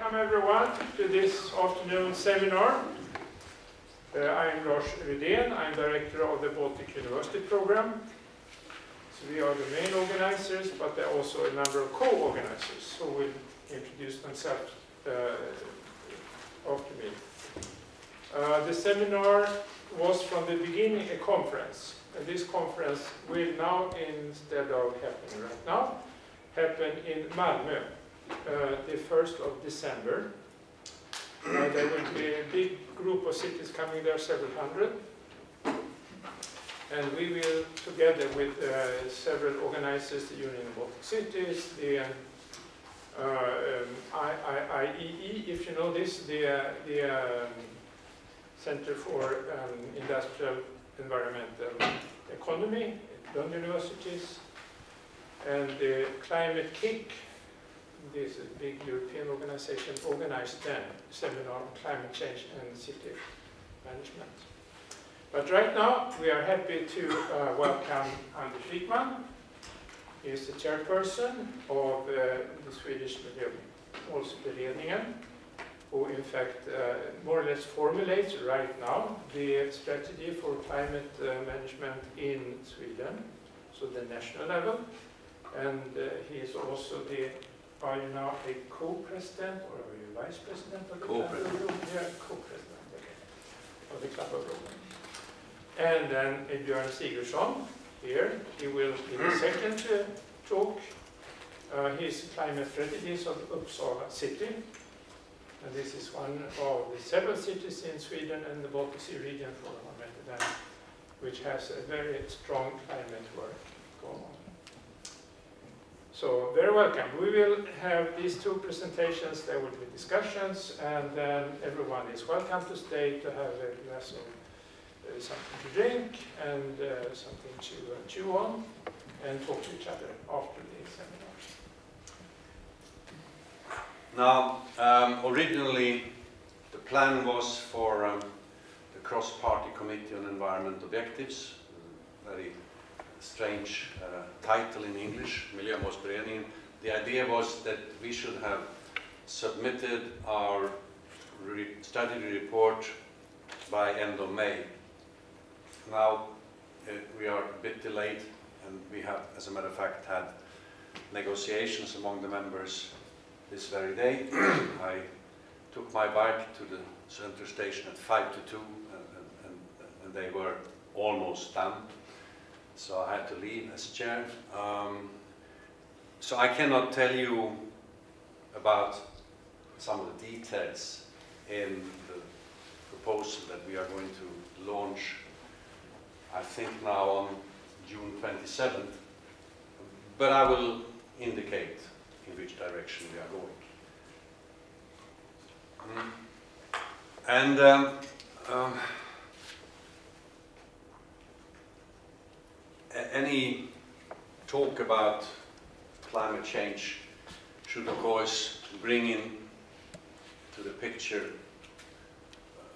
Welcome everyone to this afternoon seminar. Uh, I'm Lars Rydén, I'm director of the Baltic University program. So we are the main organizers, but there are also a number of co-organizers who will introduce themselves uh, after me. Uh, the seminar was from the beginning a conference, and this conference will now, instead of happening right now, happen in Malmö, the 1st of December. Uh, there will be a big group of cities coming there, several hundred. And we will, together with uh, several organizers, the Union of Baltic Cities, the uh, um, if you know this, the, uh, the um, Center for um, Industrial Environmental Economy, Lund universities, and the Climate-KIC, this is big European organization, organized then seminar on climate change and city management. But right now, we are happy to uh, welcome Anders Wijkman. He is the chairperson of uh, the Swedish Miljömålsberedningen, who in fact uh, more or less formulates right now the strategy for climate uh, management in Sweden, so the national level. And uh, he is also the are you now a co-president or are you vice president of the Co-president. Yeah, co-president, okay. Of the club of Rome. And then uh, Björn Sigurdsson here, he will give a second uh, talk. Uh, he's climate strategist of Uppsala city. And this is one of the several cities in Sweden and the Baltic Sea region for Rotterdam, which has a very strong climate work. So very welcome. We will have these two presentations, there will be discussions, and then everyone is welcome to stay to have a glass of uh, something to drink and uh, something to uh, chew on and talk to each other after the seminar. Now, um, originally, the plan was for um, the cross-party committee on environment objectives, very strange uh, title in English, Miljömålsberedningen. The idea was that we should have submitted our re study report by end of May. Now uh, we are a bit delayed and we have, as a matter of fact, had negotiations among the members this very day. I took my bike to the center station at 5 to 2 and, and, and they were almost done so I had to leave as chair. Um, so I cannot tell you about some of the details in the proposal that we are going to launch, I think now on June 27th, but I will indicate in which direction we are going. Mm. And um, um, any talk about climate change should of course bring in to the picture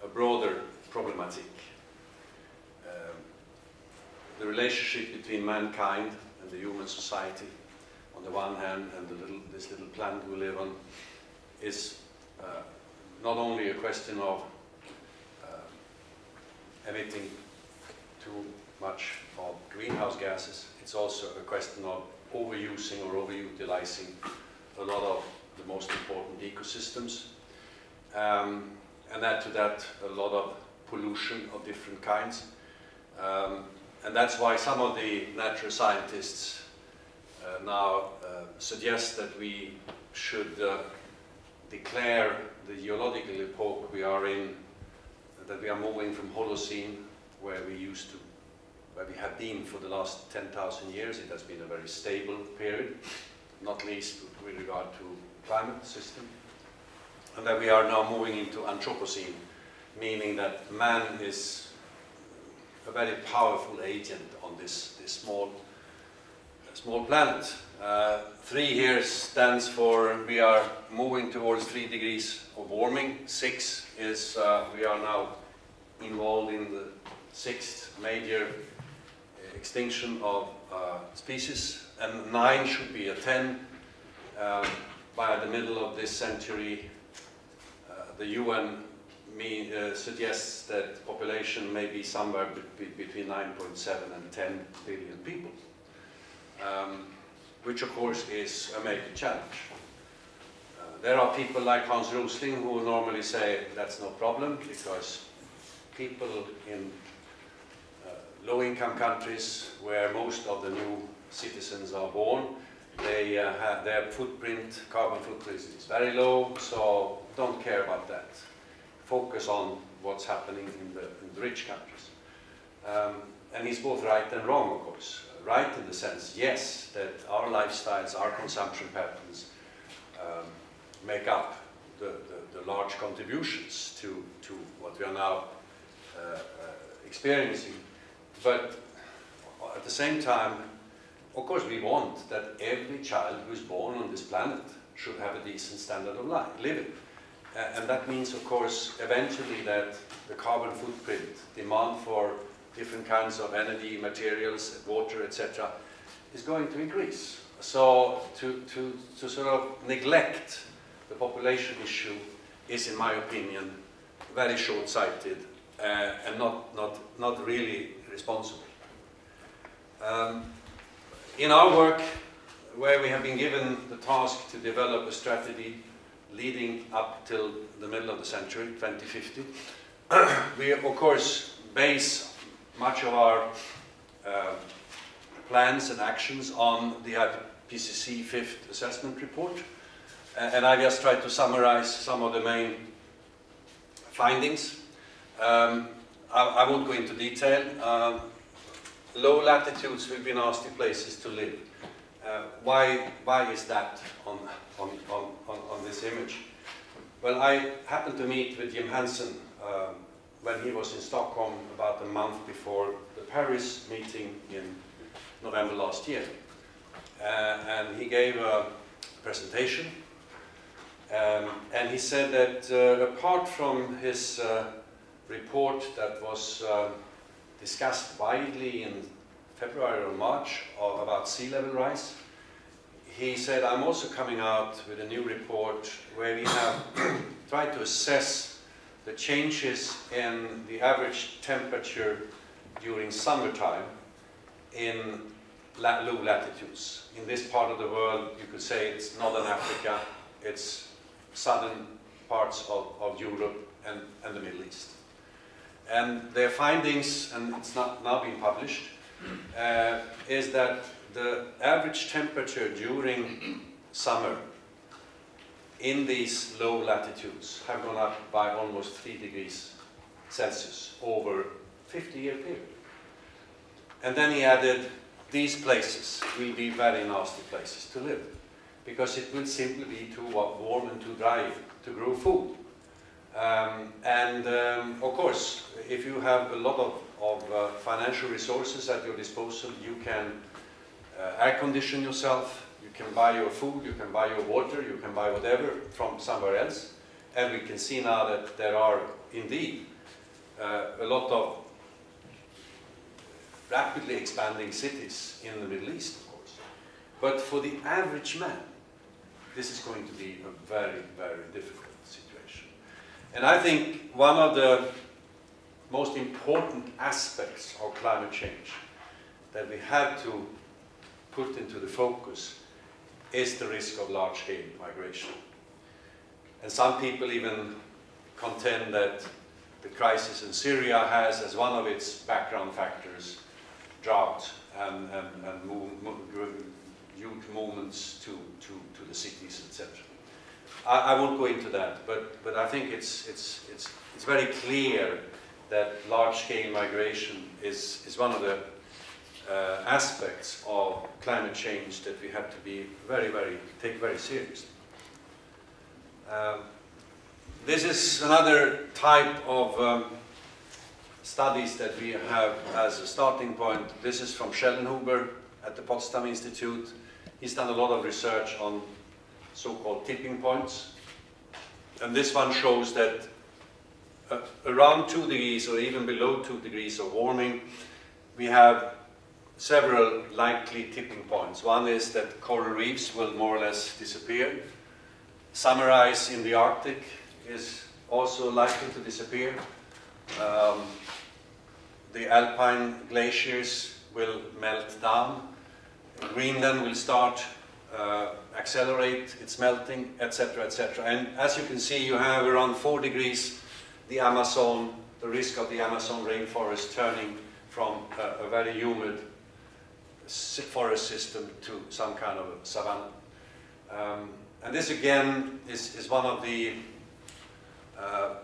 a broader problematic. Um, the relationship between mankind and the human society on the one hand and little, this little planet we live on is uh, not only a question of uh, emitting too much of greenhouse gases. It's also a question of overusing or overutilizing a lot of the most important ecosystems. Um, and add to that a lot of pollution of different kinds. Um, and that's why some of the natural scientists uh, now uh, suggest that we should uh, declare the geological epoch we are in, that we are moving from Holocene, where we used to where we have been for the last 10,000 years. It has been a very stable period, not least with regard to climate system. And that we are now moving into Anthropocene, meaning that man is a very powerful agent on this, this small, small planet. Uh, three here stands for we are moving towards three degrees of warming. Six is uh, we are now involved in the sixth major extinction of uh, species, and nine should be a 10. Um, by the middle of this century, the UN mean, uh, suggests that population may be somewhere be between 9.7 and 10 billion people, um, which of course is a major challenge. Uh, there are people like Hans Rosling who normally say that's no problem because people in uh, low-income countries where most of the new citizens are born, they uh, have their footprint, carbon footprint is very low, so don't care about that focus on what's happening in the, in the rich countries. Um, and he's both right and wrong, of course. Right in the sense, yes, that our lifestyles, our consumption patterns um, make up the, the, the, large contributions to, to what we are now uh, uh, experiencing. But at the same time, of course, we want that every child who is born on this planet should have a decent standard of life, living. Uh, and that means, of course, eventually that the carbon footprint, demand for different kinds of energy, materials, water, etc., is going to increase. So to, to, to sort of neglect the population issue is, in my opinion, very short-sighted uh, and not, not, not really responsible. Um, in our work, where we have been given the task to develop a strategy leading up till the middle of the century, 2050. we, of course, base much of our uh, plans and actions on the IPCC fifth assessment report. and I just tried to summarize some of the main findings. Um, I, I, won't go into detail. Um, low latitudes will be nasty places to live. Uh, why, why is that on, on, on, on, this image? Well, I happened to meet with Jim Hansen um, when he was in Stockholm about a month before the Paris meeting in November last year. Uh, and he gave a presentation um, and he said that uh, apart from his uh, report that was uh, discussed widely in February or March about sea level rise. He said, I'm also coming out with a new report where we have tried to assess the changes in the average temperature during summertime in low latitudes. In this part of the world, you could say it's northern Africa, it's southern parts of, of Europe and, and the Middle East. And their findings, and it's not now being published, uh, is that the average temperature during summer in these low latitudes have gone up by almost 3 degrees Celsius over 50-year period. And then he added, these places will be very nasty places to live because it will simply be too warm and too dry to grow food. Um, and um, of course, if you have a lot of of uh, financial resources at your disposal. You can uh, air condition yourself, you can buy your food, you can buy your water, you can buy whatever from somewhere else. And we can see now that there are indeed uh, a lot of rapidly expanding cities in the Middle East, of course. But for the average man, this is going to be very, very difficult. And I think one of the most important aspects of climate change that we have to put into the focus is the risk of large-scale migration. And some people even contend that the crisis in Syria has as one of its background factors drought and, and, um, and um, um, move, move, huge movements to, to, to the cities, etc. I, I, won't go into that, but, but I think it's, it's, it's, it's very clear that large-scale migration is, is one of the uh, aspects of climate change that we have to be very, very, take very seriously. Um, this is another type of um, studies that we have as a starting point. This is from Schellnhuber at the Potsdam Institute. He's done a lot of research on so-called tipping points. And this one shows that uh, around 2 degrees or even below 2 degrees of warming, we have several likely tipping points. One is that coral reefs will more or less disappear. Summer ice in the Arctic is also likely to disappear. Um, the alpine glaciers will melt down. Greenland will start uh, accelerate its melting, etc., etc. And as you can see, you have around 4 degrees the Amazon, the risk of the Amazon rainforest turning from a, a very humid forest system to some kind of savanna. Um, and this again is, is one of the uh,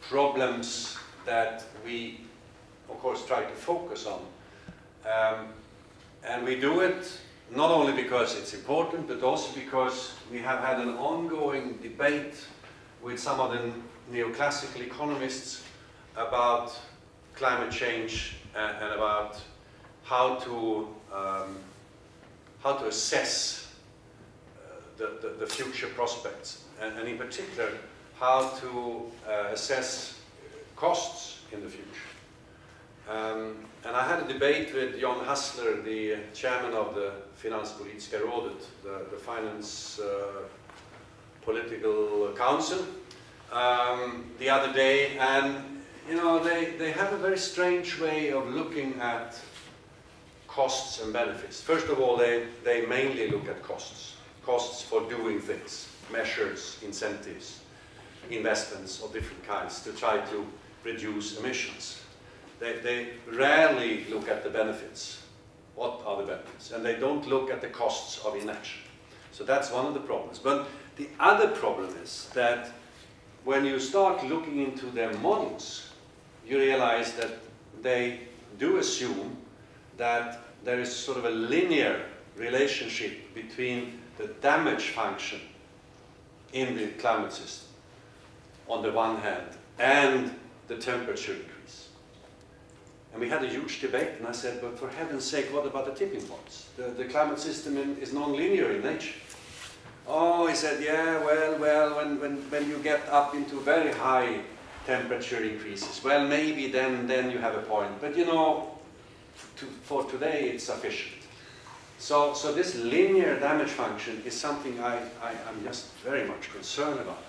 problems that we, of course, try to focus on. Um, and we do it not only because it's important, but also because we have had an ongoing debate with some of the neoclassical economists about climate change and, and about how to, um, how to assess uh, the, the, the, future prospects, and, and, in particular, how to uh, assess costs in the future. Um, and I had a debate with John Hassler, the chairman of the Finanspolitiska rådet, the, the finance uh, political council, um, the other day, and you know they, they have a very strange way of looking at costs and benefits. First of all, they, they mainly look at costs, costs for doing things, measures, incentives, investments of different kinds to try to reduce emissions. They, they rarely look at the benefits. What are the benefits? And they don't look at the costs of inaction. So that's one of the problems. But the other problem is that when you start looking into their models, you realize that they do assume that there is sort of a linear relationship between the damage function in the climate system on the one hand and the temperature and we had a huge debate, and I said, but for heaven's sake, what about the tipping points? The, the climate system in, is non-linear in nature. Oh, he said, yeah, well, well, when, when, when you get up into very high temperature increases, well, maybe then, then you have a point. But you know, to, for today, it's sufficient. So, so this linear damage function is something I, I, am just very much concerned about.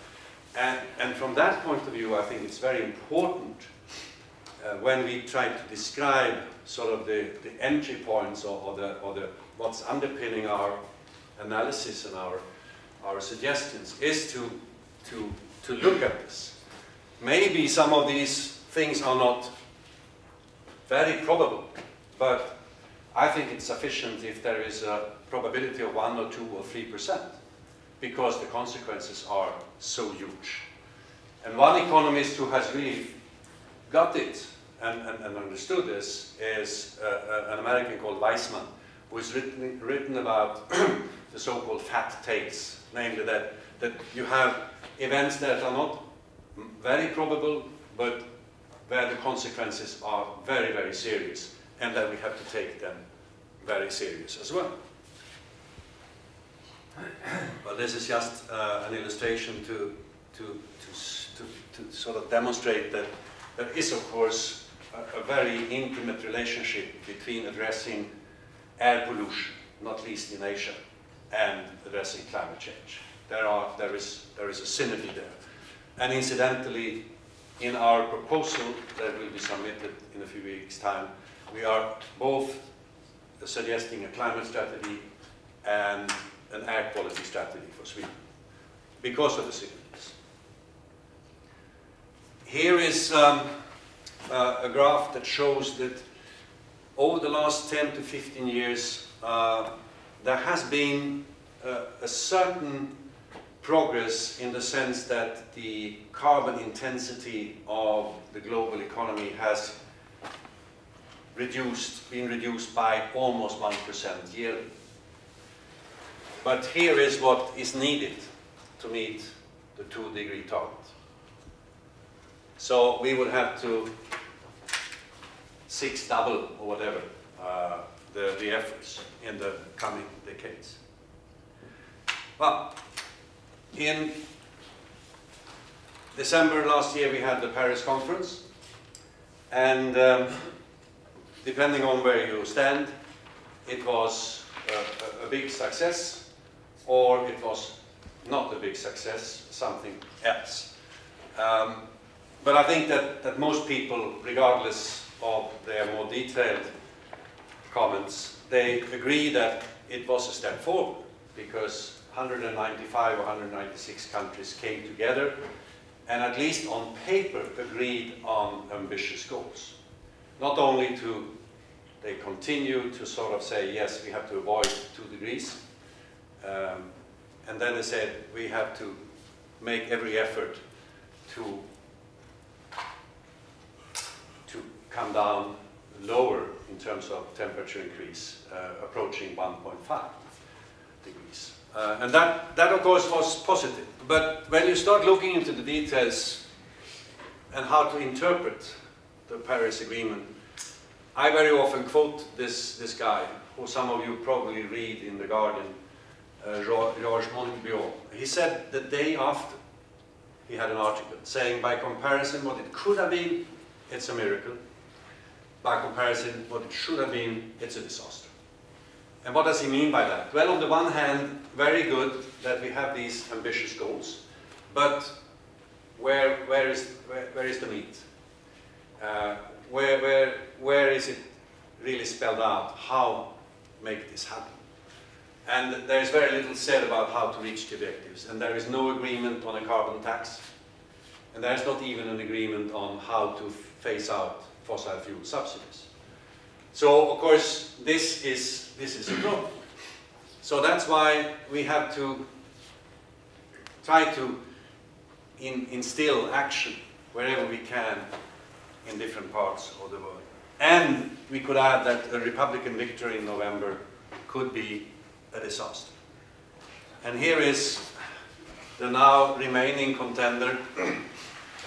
And, and from that point of view, I think it's very important uh, when we try to describe sort of the, the entry points or, or, the, or the, what's underpinning our analysis and our, our suggestions is to, to, to look at this. Maybe some of these things are not very probable, but I think it's sufficient if there is a probability of 1 or 2 or 3% because the consequences are so huge. And one economist who has really got it and, and, and understood this is uh, uh, an American called Weitzman, who has written, written about the so-called fat tails, namely that, that you have events that are not very probable, but where the consequences are very, very serious, and that we have to take them very serious as well. But this is just uh, an illustration to, to, to, to, to sort of demonstrate that there is, of course, a, a very intimate relationship between addressing air pollution, not least in Asia, and addressing climate change. There, are, there, is, there is a synergy there. And incidentally, in our proposal that will be submitted in a few weeks' time, we are both suggesting a climate strategy and an air quality strategy for Sweden because of the synergies. Here is um, uh, a graph that shows that over the last 10 to 15 years, uh, there has been uh, a certain progress in the sense that the carbon intensity of the global economy has reduced, been reduced by almost 1% yearly. But here is what is needed to meet the two degree target. So we would have to six double or whatever uh, the, the efforts in the coming decades. Well, in December last year we had the Paris conference and um, depending on where you stand, it was a, a, big success or it was not a big success, something else. Um, but I think that, that most people, regardless of their more detailed comments, they agree that it was a step forward because 195 or 196 countries came together and at least on paper agreed on ambitious goals. Not only to, they continue to sort of say, yes, we have to avoid two degrees, um, and then they said, we have to make every effort to, to come down lower in terms of temperature increase, uh, approaching 1.5 degrees. Uh, and that, that, of course, was positive. But when you start looking into the details and how to interpret the Paris Agreement, I very often quote this, this guy, who some of you probably read in The Guardian, uh, George Monbiot. He said the day after, he had an article saying, by comparison, what it could have been, it's a miracle. By comparison, what it should have been, it's a disaster. And what does he mean by that? Well, on the one hand, very good that we have these ambitious goals, but where, where, is, where, where is the meat? Uh, where, where, where is it really spelled out how make this happen? And there is very little said about how to reach the objectives, and there is no agreement on a carbon tax, and there is not even an agreement on how to phase out fossil fuel subsidies. So, of course, this is, this is a problem. So that's why we have to try to in, instill action wherever we can in different parts of the world. And we could add that a Republican victory in November could be a disaster. And here is the now remaining contender.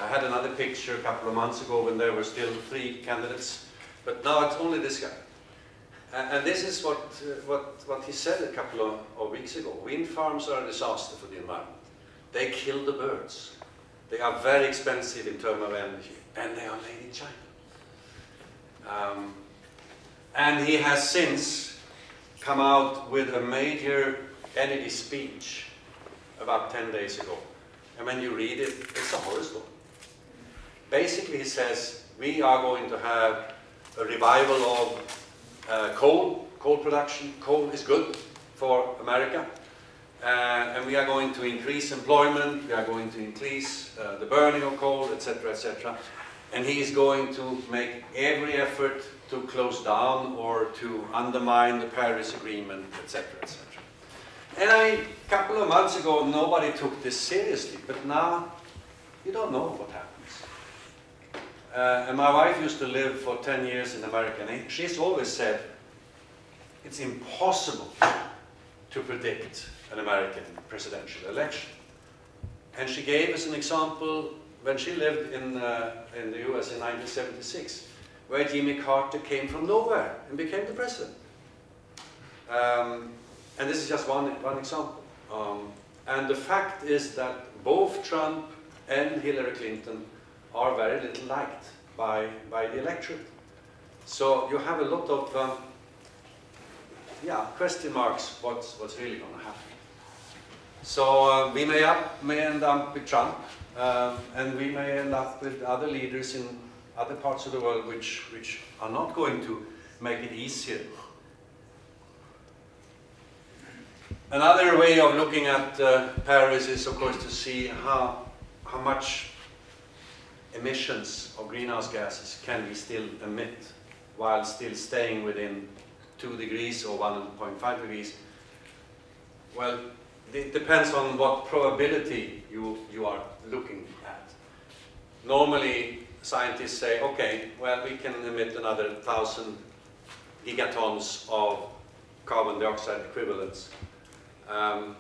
I had another picture a couple of months ago when there were still three candidates, but now it's only this guy. And, this is what, uh, what, what he said a couple of, of weeks ago. Wind farms are a disaster for the environment. They kill the birds. They are very expensive in terms of energy, and they are made in China. Um, and he has since come out with a major energy speech about 10 days ago. And when you read it, it's a horror story. Basically, he says, we are going to have a revival of uh, coal, coal production. Coal is good for America. Uh, and we are going to increase employment, we are going to increase uh, the burning of coal, etc., etc. And he is going to make every effort to close down or to undermine the Paris Agreement, etc., etc. And I, a couple of months ago, nobody took this seriously, but now you don't know what happens. Uh, and my wife used to live for 10 years in America, and she's always said, it's impossible to predict an American presidential election. And she gave us an example when she lived in, uh, in the US in 1976 where Jimmy Carter came from nowhere and became the president. Um, and this is just one, one example. Um, and the fact is that both Trump and Hillary Clinton are very little liked by, by the electorate. So you have a lot of um, yeah, question marks what's, what's really going to happen. So uh, we may, up, may end up with Trump, um, and we may end up with other leaders in other parts of the world which, which are not going to make it easier. Another way of looking at uh, Paris is, of course, to see how, how much emissions of greenhouse gases can we still emit while still staying within 2 degrees or 1.5 degrees. Well, it depends on what probability you, you are looking at. Normally, scientists say, okay, well, we can emit another 1,000 gigatons of carbon dioxide equivalents. Um,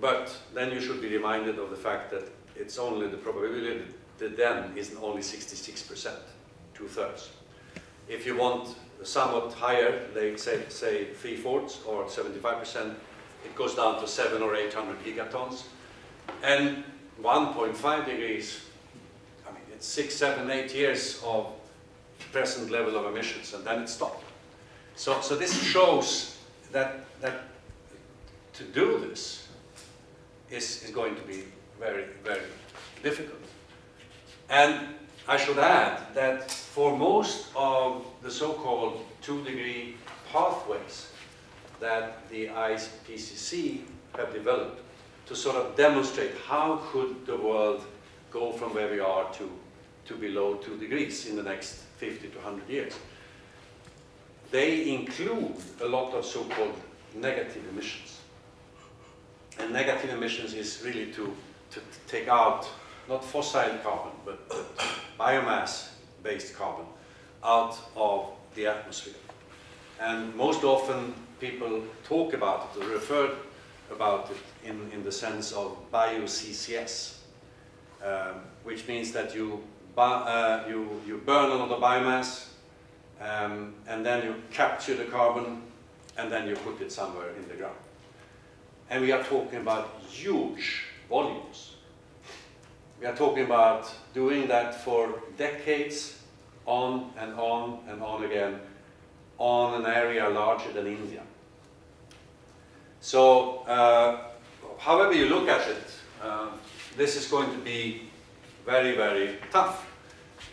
but then you should be reminded of the fact that it's only the probability that then is only 66%, two-thirds. If you want somewhat higher, they say, say three-fourths or 75%, it goes down to seven or 800 gigatons. And 1.5 degrees I mean, it's six, seven, eight years of present level of emissions, and then it stopped. So, so this shows that, that to do this is, is going to be very, very difficult. And I should add that for most of the so-called two-degree pathways that the IPCC have developed to sort of demonstrate how could the world go from where we are to, to below two degrees in the next 50 to 100 years. They include a lot of so-called negative emissions. And negative emissions is really to, to take out not fossil carbon, but biomass-based carbon out of the atmosphere. And most often people talk about it or refer about it in, in the sense of bio-CCS, um, which means that you, uh, you, you burn a lot of biomass um, and then you capture the carbon and then you put it somewhere in the ground. And we are talking about huge volumes. We are talking about doing that for decades, on and on and on again, on an area larger than India. So, uh, however you look at it, uh, this is going to be very, very tough.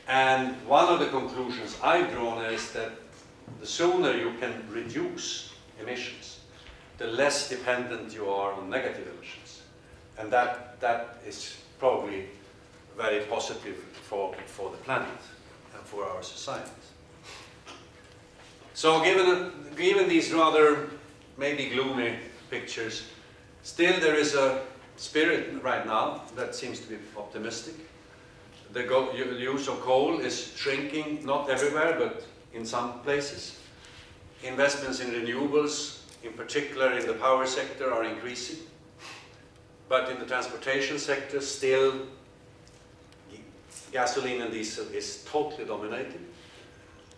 And one of the conclusions I've drawn is that the sooner you can reduce emissions, the less dependent you are on negative emissions. And that, that is probably very positive for, for the planet and for our societies. So given, given these rather maybe gloomy pictures, still there is a spirit right now that seems to be optimistic. The use of coal is shrinking, not everywhere, but in some places. Investments in renewables, in particular in the power sector, are increasing. But in the transportation sector, still gasoline and diesel is totally dominating.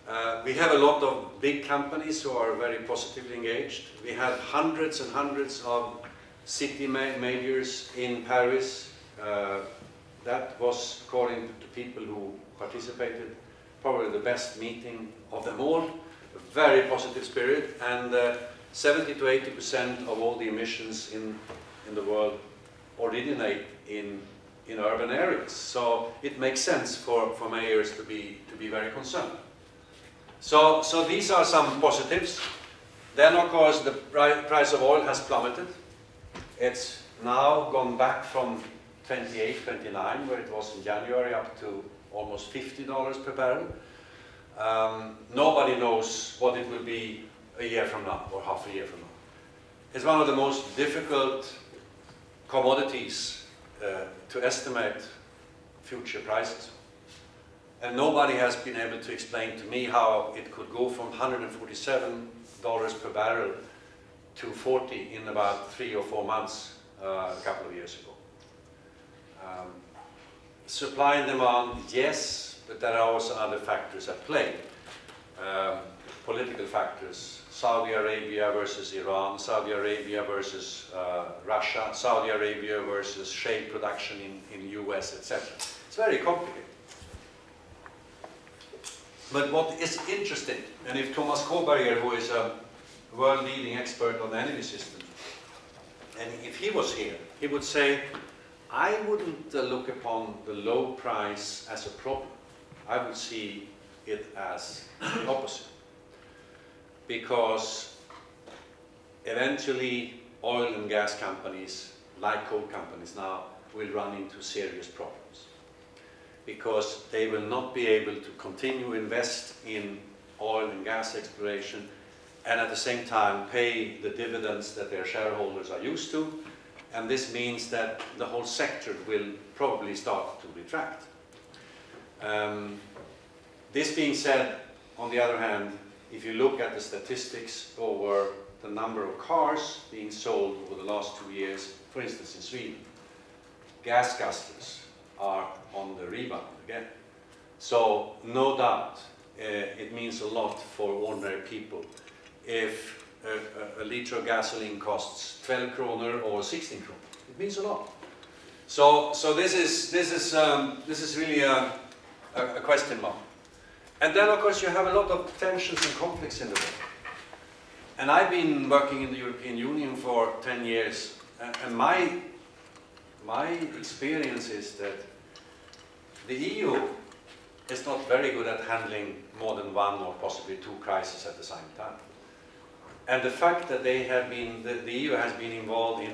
Uh, we have a lot of big companies who are very positively engaged. We had hundreds and hundreds of city ma mayors in Paris. Uh, that was, according to people who participated, probably the best meeting of them all. A very positive spirit, and uh, 70 to 80 percent of all the emissions in, in the world originate in, in urban areas. So it makes sense for, for mayors to be, to be very concerned. So, so these are some positives. Then, of course, the price of oil has plummeted. It's now gone back from 28, 29, where it was in January, up to almost $50 per barrel. Um, nobody knows what it will be a year from now, or half a year from now. It's one of the most difficult commodities uh, to estimate future prices. And nobody has been able to explain to me how it could go from $147 per barrel to 40 in about three or four months uh, a couple of years ago. Um, supply and demand, yes, but there are also other factors at play. Um, political factors, Saudi Arabia versus Iran, Saudi Arabia versus uh, Russia, Saudi Arabia versus shale production in, in US, etc. It's very complicated. But what is interesting, and if Tomas Kåberger, who is a world-leading expert on the energy system, and if he was here, he would say, I wouldn't uh, look upon the low price as a problem. I would see it as the opposite. Because eventually oil and gas companies, like coal companies now, will run into serious problems because they will not be able to continue invest in oil and gas exploration and at the same time pay the dividends that their shareholders are used to. And this means that the whole sector will probably start to retract. Um, this being said, on the other hand, if you look at the statistics over the number of cars being sold over the last two years, for instance in Sweden, gas guzzlers are on the rebound again. So no doubt uh, it means a lot for ordinary people if a, a, a, liter of gasoline costs 12 kroner or 16 kroner. It means a lot. So, so this is this is um, this is really a, a, a question mark. And then, of course, you have a lot of tensions and conflicts in the world. And I've been working in the European Union for 10 years, and my my experience is that the EU is not very good at handling more than one or possibly two crises at the same time. And the fact that they have been, the, the EU has been involved in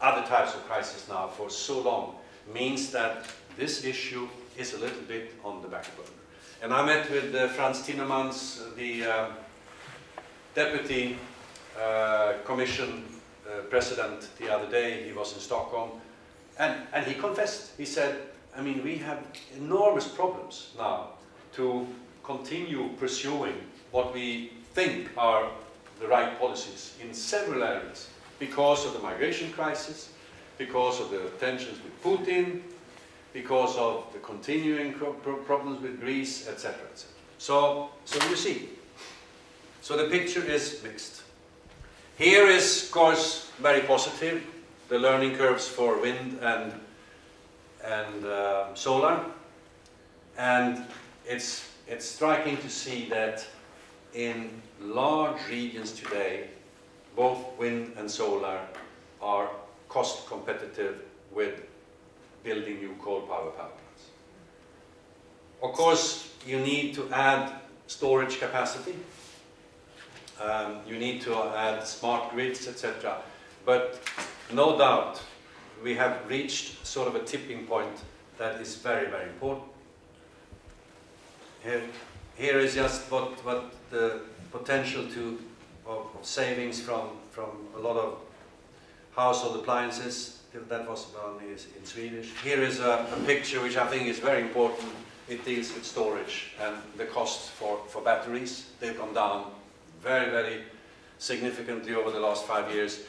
other types of crises now for so long means that this issue is a little bit on the back burner. And I met with uh, Frans Timmermans, the uh, deputy uh, commission uh, president the other day. He was in Stockholm. And, and he confessed. He said, I mean, we have enormous problems now to continue pursuing what we think are the right policies in several areas because of the migration crisis, because of the tensions with Putin, because of the continuing problems with Greece, etc. etc. So, so you see, so the picture is mixed. Here is, of course, very positive, the learning curves for wind and, and uh, solar. And it's, it's striking to see that in large regions today, both wind and solar are cost competitive with building new coal power power plants. Of course, you need to add storage capacity. Um, you need to add smart grids, etc. But no doubt, we have reached sort of a tipping point that is very, very important. Here, here is just what, what the potential to, of, of savings from, from a lot of household appliances that was done is in Swedish. Here is a, a, picture which I think is very important. It deals with storage and the costs for, for batteries. They've gone down very, very significantly over the last five years.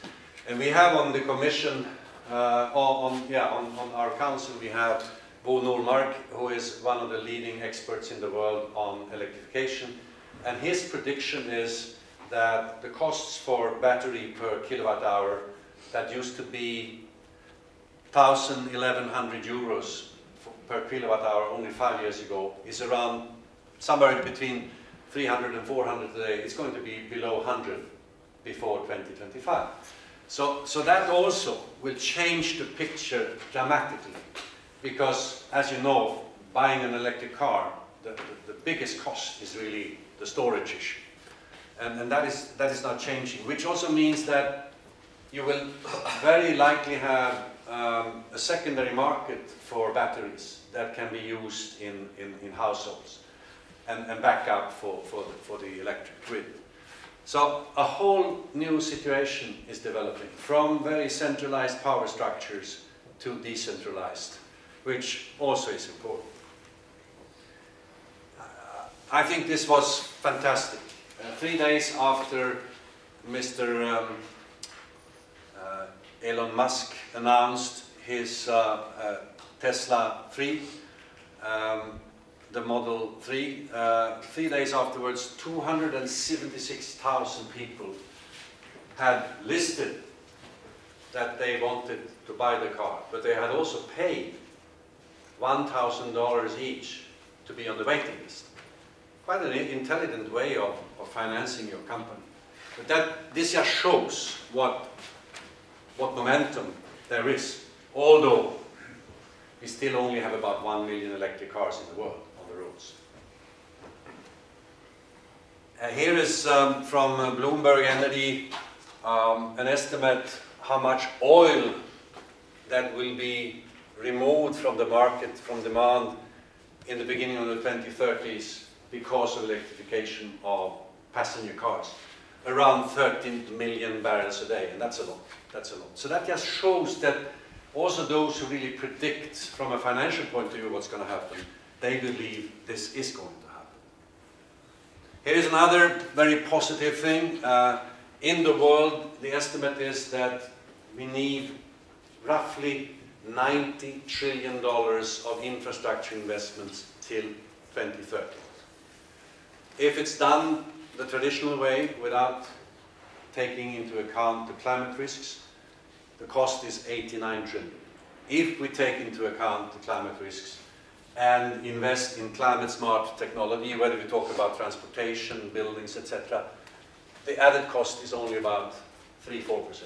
And we have on the commission, uh, on, yeah, on, on our council, we have Bo Nordmark, who is one of the leading experts in the world on electrification. And his prediction is that the costs for battery per kilowatt hour that used to be 1,000, 1,100 euros per kilowatt hour only five years ago is around somewhere in between 300 and 400 today. It's going to be below 100 before 2025. So, so that also will change the picture dramatically because, as you know, buying an electric car, the, the, the biggest cost is really the storage issue. And, and that, is, that is not changing, which also means that you will very likely have um, a secondary market for batteries that can be used in, in, in households and, and backup for, for, the, for the electric grid. So a whole new situation is developing from very centralized power structures to decentralized, which also is important. Uh, I think this was fantastic. Uh, three days after Mr. Um, Elon Musk announced his uh, uh, Tesla 3, um, the Model 3. Uh, three days afterwards, 276,000 people had listed that they wanted to buy the car, but they had also paid $1,000 each to be on the waiting list. Quite an intelligent way of, of financing your company. But that, this just shows what what momentum there is, although we still only have about 1 million electric cars in the world on the roads. Uh, here is um, from uh, Bloomberg Energy um, an estimate how much oil that will be removed from the market, from demand in the beginning of the 2030s because of electrification of passenger cars. Around 13 million barrels a day, and that's a lot. That's a lot. So that just shows that also those who really predict from a financial point of view what's going to happen, they believe this is going to happen. Here is another very positive thing. Uh, in the world, the estimate is that we need roughly 90 trillion dollars of infrastructure investments till 2030. If it's done the traditional way without taking into account the climate risks, the cost is 89 trillion. If we take into account the climate risks and invest in climate smart technology, whether we talk about transportation, buildings, etc., the added cost is only about 3-4%.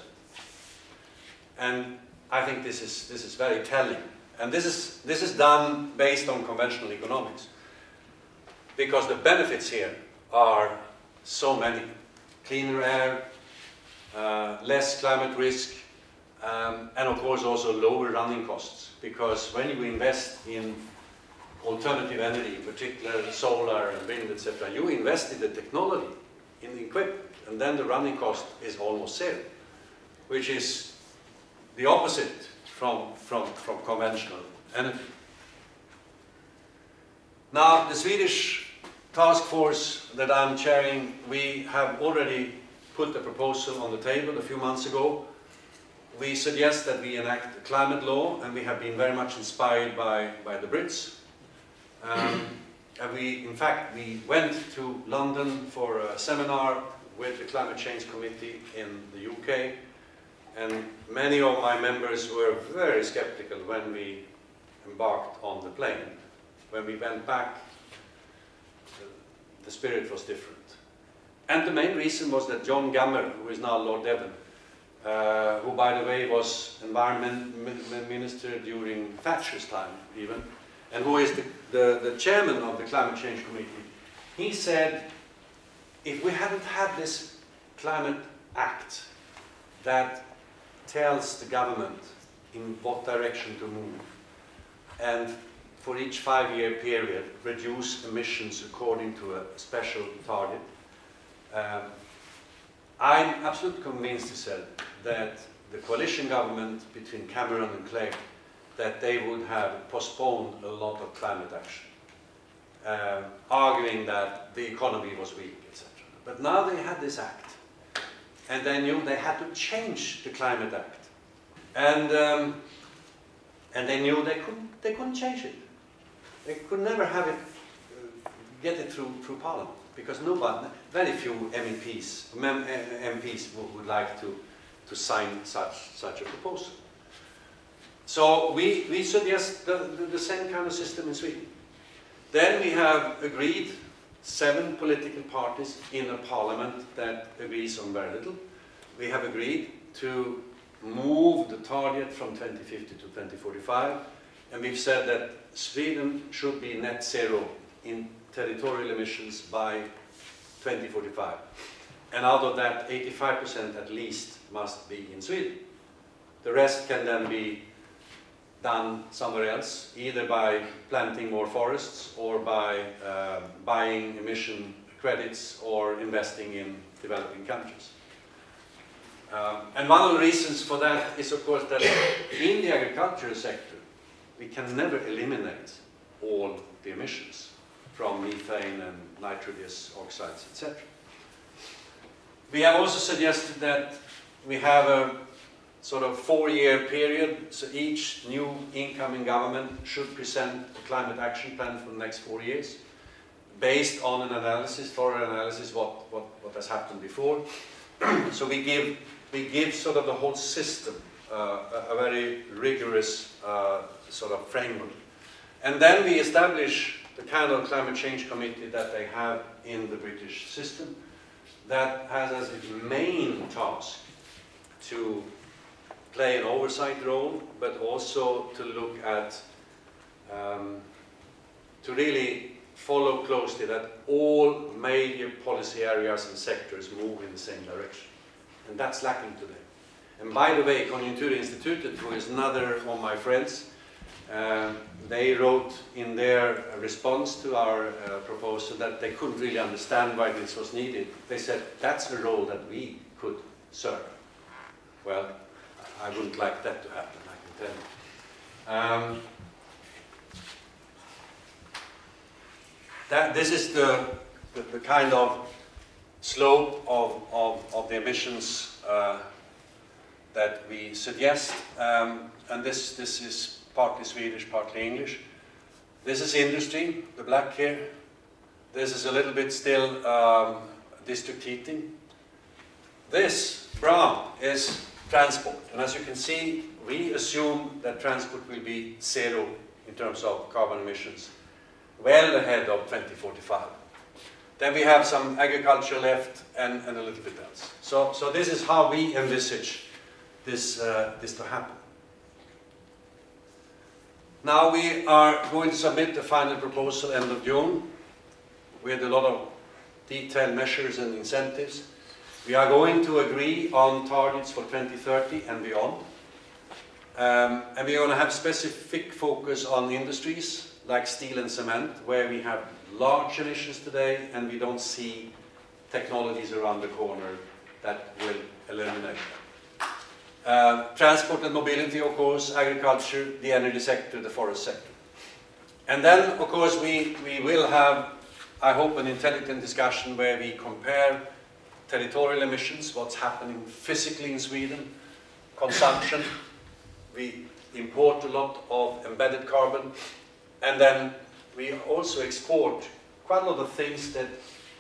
And I think this is, this is very telling. And this is, this is done based on conventional economics. Because the benefits here are so many. Cleaner air, uh, less climate risk, um, and of course also lower running costs. Because when you invest in alternative energy, in particular solar and wind, etc., you invest in the technology, in the equipment, and then the running cost is almost zero, which is the opposite from, from, from conventional energy. Now, the Swedish task force that I'm chairing, we have already put a proposal on the table a few months ago. We suggest that we enact a climate law, and we have been very much inspired by, by the Brits. Um, and we, in fact, we went to London for a seminar with the Climate Change Committee in the UK, and many of my members were very skeptical when we embarked on the plane. When we went back, the, the spirit was different. And the main reason was that John Gummer, who is now Lord Deben, uh, who by the way was environment minister during Thatcher's time even, and who is the, the, the chairman of the Climate Change Committee, he said, if we hadn't had this Climate Act that tells the government in what direction to move, and for each five-year period reduce emissions according to a special target, um, I'm absolutely convinced, he said, that the coalition government between Cameron and Clegg that they would have postponed a lot of climate action, um, arguing that the economy was weak, etc. But now they had this act, and they knew they had to change the climate act, and um, and they knew they couldn't they couldn't change it. They could never have it uh, get it through through Parliament because nobody, very few MEPs MPs eh, would, would like to to sign such such a proposal. So we, we suggest the, the, the, same kind of system in Sweden. Then we have agreed, seven political parties in a parliament that agrees on very little. We have agreed to move the target from 2050 to 2045, and we've said that Sweden should be net zero in territorial emissions by 2045. And out of that, 85% at least must be in Sweden. The rest can then be done somewhere else, either by planting more forests or by uh, buying emission credits or investing in developing countries. Um, and one of the reasons for that is, of course, that in the agricultural sector, we can never eliminate all the emissions from methane and nitrogenous oxides, etc. We have also suggested that we have a sort of four-year period, so each new incoming government should present a climate action plan for the next four years, based on an analysis, thorough analysis, what, what, what has happened before. so we give, we give sort of the whole system uh, a, a, very rigorous uh, sort of framework. And then we establish the of climate change committee that they have in the British system that has as its main task to play an oversight role, but also to look at, um, to really follow closely that all major policy areas and sectors move in the same direction. And that's lacking today. And by the way, Konjunkturinstitutet, who is another of my friends, uh, they wrote in their response to our uh, proposal that they couldn't really understand why this was needed. They said, that's a role that we could serve. Well, I wouldn't like that to happen, I can tell you. Um, that, this is the, the, the, kind of slope of, of, of the emissions uh, that we suggest. Um, and this, this is partly Swedish, partly English. This is industry, the black here. This is a little bit still um, district heating. This brown is transport. And as you can see, we assume that transport will be zero in terms of carbon emissions, well ahead of 2045. Then we have some agriculture left and, and a little bit else. So, so this is how we envisage this, uh, this to happen. Now we are going to submit the final proposal end of June with a lot of detailed measures and incentives. We are going to agree on targets for 2030 and beyond. Um, and we are going to have specific focus on industries like steel and cement, where we have large emissions today and we don't see technologies around the corner that will eliminate them. Uh, transport and mobility, of course, agriculture, the energy sector, the forest sector. And then, of course, we, we will have, I hope, an intelligent discussion where we compare territorial emissions, what's happening physically in Sweden, consumption, we import a lot of embedded carbon, and then we also export quite a lot of things that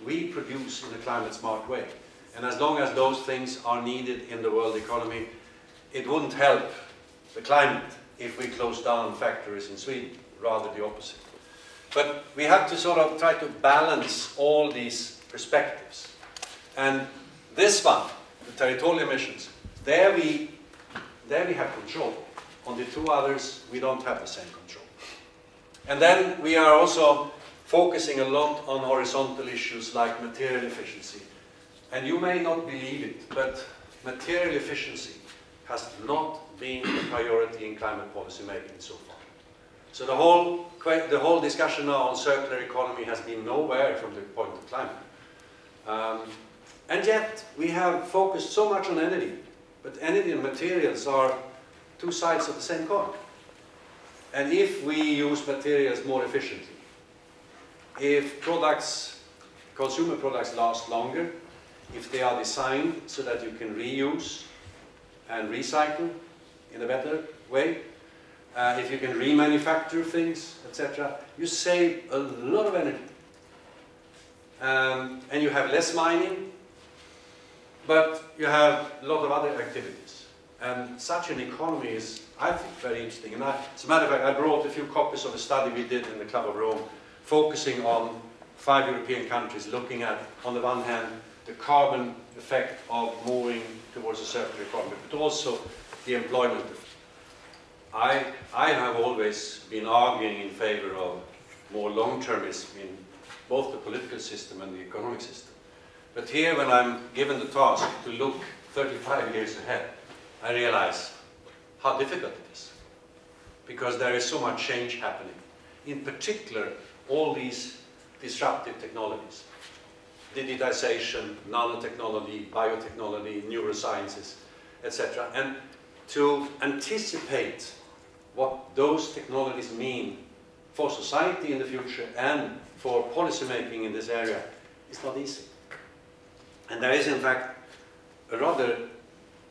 we produce in a climate smart way. And as long as those things are needed in the world economy, it wouldn't help the climate if we closed down factories in Sweden, rather the opposite. But we have to sort of try to balance all these perspectives. And this one, the territorial emissions, there we, there we have control. On the two others, we don't have the same control. And then we are also focusing a lot on horizontal issues like material efficiency. And you may not believe it, but material efficiency has not been a priority in climate policy making so far. So the whole, the whole discussion now on circular economy has been nowhere from the point of climate. Um, and yet, we have focused so much on energy, but energy and materials are two sides of the same coin. And if we use materials more efficiently, if products, consumer products last longer, if they are designed so that you can reuse and recycle in a better way, uh, if you can remanufacture things, etc., you save a lot of energy. Um, and you have less mining, but you have a lot of other activities. And such an economy is, I think, very interesting. And I, as a matter of fact, I brought a few copies of a study we did in the Club of Rome, focusing on five European countries, looking at, on the one hand, the carbon effect of moving towards a circular economy, but also the employment. I, I have always been arguing in favor of more long-termism in both the political system and the economic system. But here, when I'm given the task to look 35 years ahead, I realize how difficult it is. Because there is so much change happening. In particular, all these disruptive technologies. Digitization, nanotechnology, biotechnology, neurosciences, etc. And to anticipate what those technologies mean for society in the future and for policymaking in this area is not easy. And there is, in fact, a rather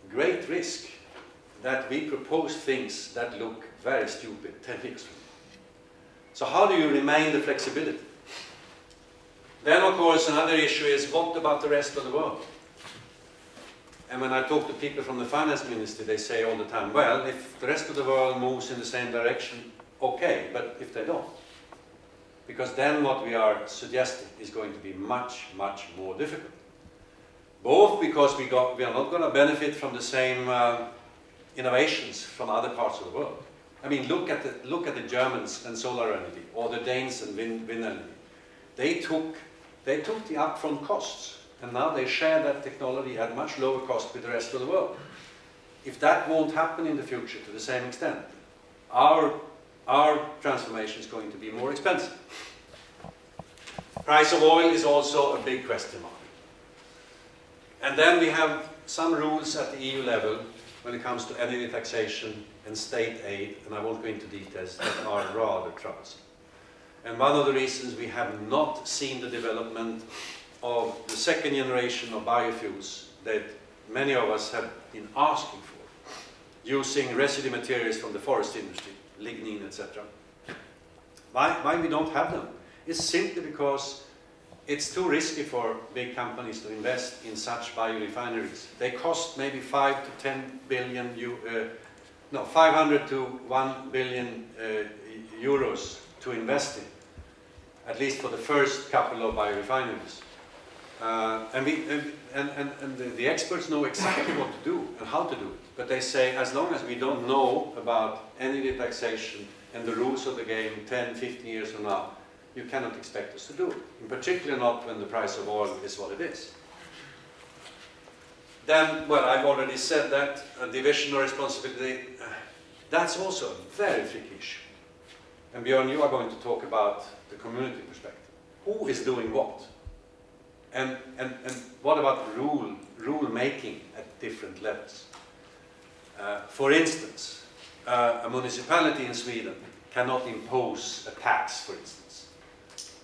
great risk that we propose things that look very stupid 10 years from now. So how do you remain the flexibility? Then, of course, another issue is what about the rest of the world? And when I talk to people from the finance ministry, they say all the time, well, if the rest of the world moves in the same direction, okay, but if they don't, because then what we are suggesting is going to be much, much more difficult. Both because we, got, we are not going to benefit from the same uh, innovations from other parts of the world. I mean, look at the, look at the Germans and solar energy, or the Danes and wind, wind energy. They took, they took the upfront costs, and now they share that technology at much lower cost with the rest of the world. If that won't happen in the future to the same extent, our, our transformation is going to be more expensive. Price of oil is also a big question mark. And then we have some rules at the EU level when it comes to energy taxation and state aid, and I won't go into details, that are rather troublesome. And one of the reasons we have not seen the development of the second generation of biofuels that many of us have been asking for, using residue materials from the forest industry, lignin, etc. Why, why we don't have them? It's simply because it's too risky for big companies to invest in such biorefineries. They cost maybe 5 to 10 billion, uh, no, 500 to 1 billion uh, euros to invest in, at least for the first couple of biorefineries. Uh, and, we, and, and, and the, the, experts know exactly what to do and how to do it. but they say as long as we don't know about energy taxation and the rules of the game 10, 15 years from now, you cannot expect us to do it. In particular not when the price of oil is what it is. Then, well, I've already said that, a division of responsibility, that's also a very tricky issue. And Björn, you are going to talk about the community perspective. Who is doing what? And, and, and what about rule, rule making at different levels? Uh, for instance, uh, a municipality in Sweden cannot impose a tax, for instance,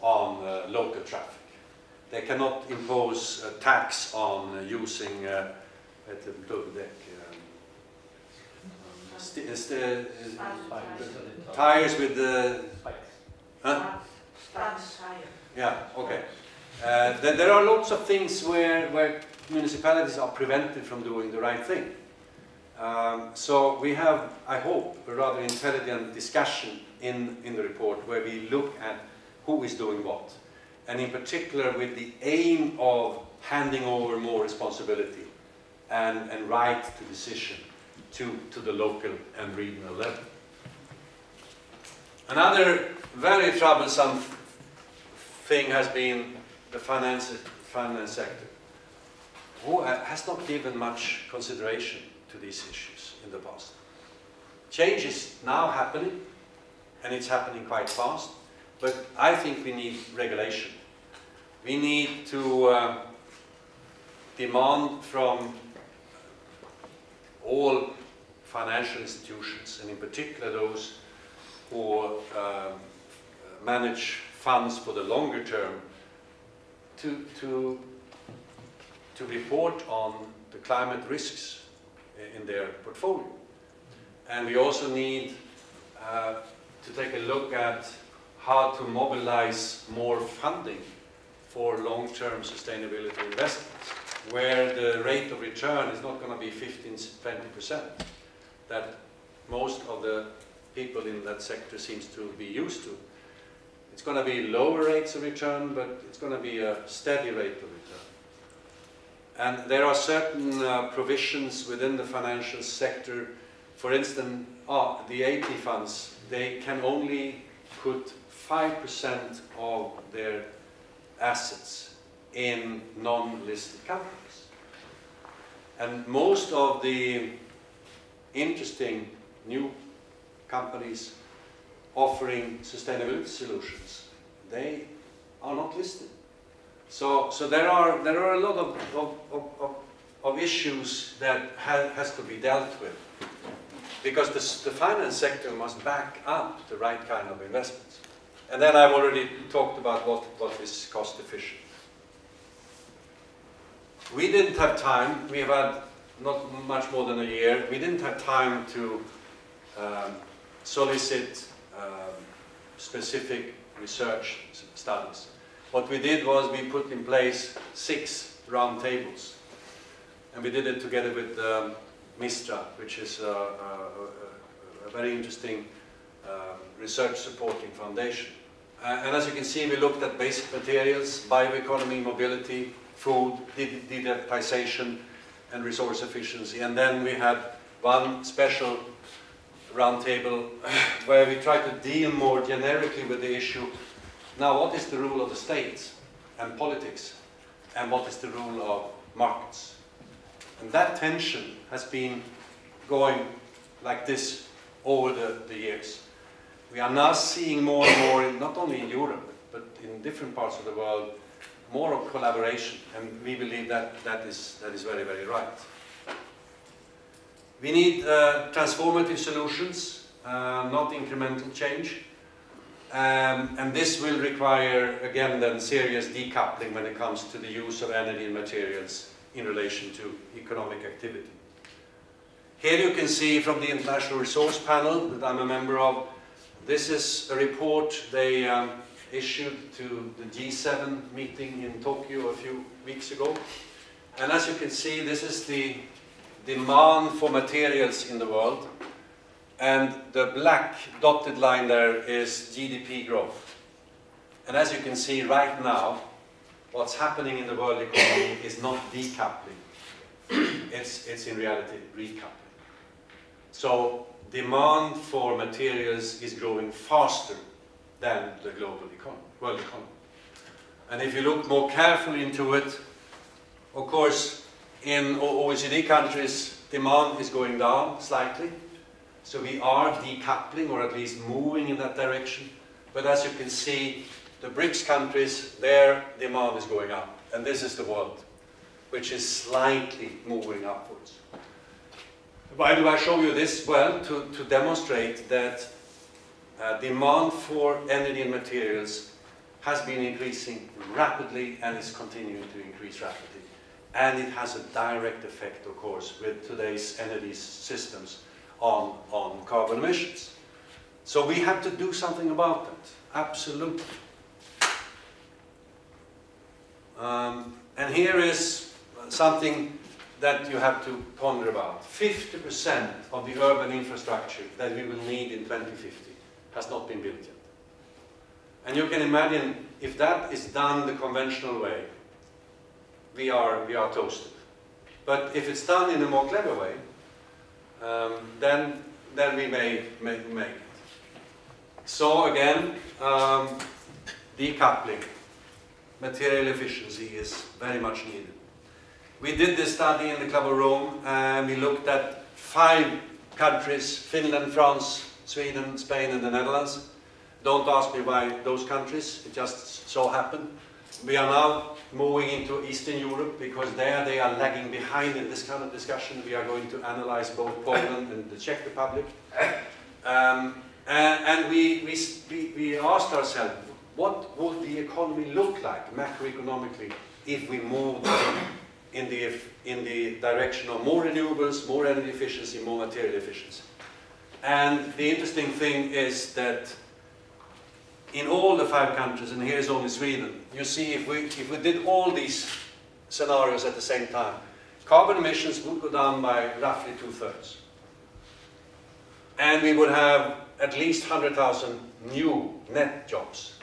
on uh, local traffic. They cannot impose a tax on uh, using uh, ett dubbdäck, um, um, st st tires with the... Huh? Yeah, okay. Uh, there, there are lots of things where, where municipalities are prevented from doing the right thing. Um, so we have, I hope, a rather intelligent discussion in, in the report where we look at who is doing what. And in particular with the aim of handing over more responsibility and, and right to decision to, to the local and regional level. Another very troublesome thing has been the finance, finance sector, who has not given much consideration to these issues in the past. Change is now happening, and it's happening quite fast, but I think we need regulation. We need to uh, demand from all financial institutions, and in particular those who um, manage funds for the longer term, to, to, to report on the climate risks in their portfolio. And we also need uh, to take a look at how to mobilize more funding for long-term sustainability investments, where the rate of return is not going to be 15, 20%, that most of the people in that sector seems to be used to. It's going to be lower rates of return, but it's going to be a steady rate of return. And there are certain uh, provisions within the financial sector. For instance, oh, the AP funds, they can only put 5% of their assets in non-listed companies. And most of the interesting new companies offering sustainability solutions, they are not listed. So, so there, are, there are a lot of, of, of, of issues that ha has to be dealt with because the, the finance sector must back up the right kind of investments. And then I've already talked about what, what is cost efficient. We didn't have time, we have had not much more than a year, we didn't have time to um, solicit um, specific research studies. What we did was we put in place six round tables. And we did it together with um, MISTRA, which is a, a, a very interesting um, research supporting foundation. Uh, and as you can see, we looked at basic materials, bioeconomy, mobility, food, digitization, and resource efficiency. And then we had one special roundtable where we tried to deal more generically with the issue now, what is the rule of the states and politics, and what is the rule of markets? And that tension has been going like this over the, the years. We are now seeing more and more, in, not only in Europe, but in different parts of the world, more of collaboration, and we believe that that is, that is very, very right. We need uh, transformative solutions, uh, not incremental change. Um, and this will require, again, then serious decoupling when it comes to the use of energy and materials in relation to economic activity. Here you can see from the International Resource Panel that I'm a member of, this is a report they um, issued to the G7 meeting in Tokyo a few weeks ago. And as you can see, this is the demand for materials in the world. And the black dotted line there is GDP growth. And as you can see right now, what's happening in the world economy is not decoupling. It's, it's in reality recoupling. So demand for materials is growing faster than the global economy, world economy. And if you look more carefully into it, of course, in OECD countries, demand is going down slightly. So we are decoupling, or at least moving in that direction. But as you can see, the BRICS countries, their demand is going up. And this is the world, which is slightly moving upwards. Why do I show you this? Well, to, to demonstrate that uh, demand for energy and materials has been increasing rapidly and is continuing to increase rapidly. And it has a direct effect, of course, with today's energy systems on, on carbon emissions. So we have to do something about that, absolutely. Um, and here is something that you have to ponder about. 50% of the urban infrastructure that we will need in 2050 has not been built yet. And you can imagine if that is done the conventional way, we are, we are toasted. But if it's done in a more clever way, um, then, then we may, may make it. So again, um, decoupling, material efficiency is very much needed. We did this study in the Club of Rome and we looked at five countries, Finland, France, Sweden, Spain and the Netherlands. Don't ask me why those countries, it just so happened. We are now moving into Eastern Europe because there they are lagging behind in this kind of discussion. We are going to analyze both Poland and the Czech Republic. Um, and, and we, we, we asked ourselves, what would the economy look like macroeconomically if we moved in the, in the direction of more renewables, more energy efficiency, more material efficiency. And the interesting thing is that in all the five countries, and here's only Sweden, you see if we, if we did all these scenarios at the same time, carbon emissions would go down by roughly two-thirds. And we would have at least 100,000 new net jobs.